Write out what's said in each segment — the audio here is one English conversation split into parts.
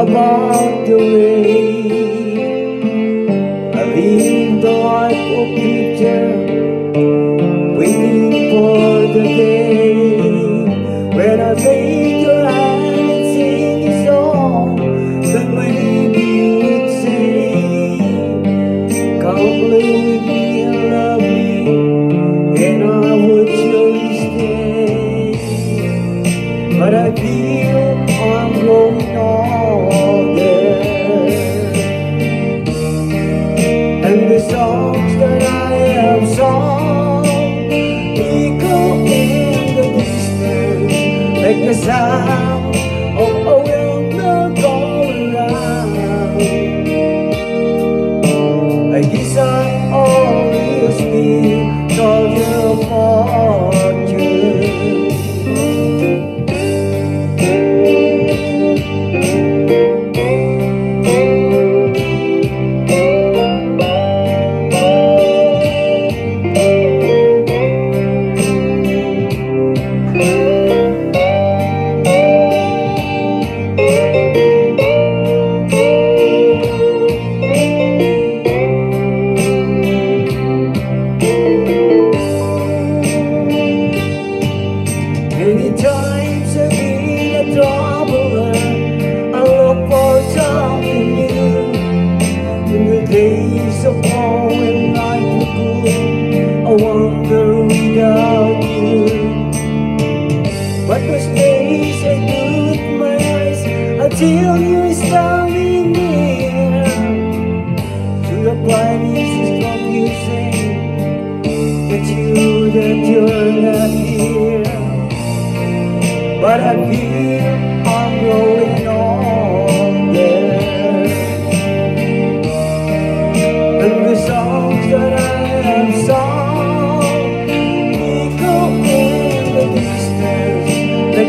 about the way I live the life of future Waiting for the day songs that I have sung. Echo in the distance Like the sound wander without you. But those days I close my eyes Until you're standing near. To the blindness is confusing It's you that you're not here. But I feel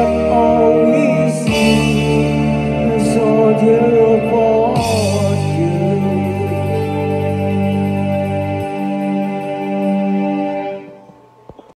Yes,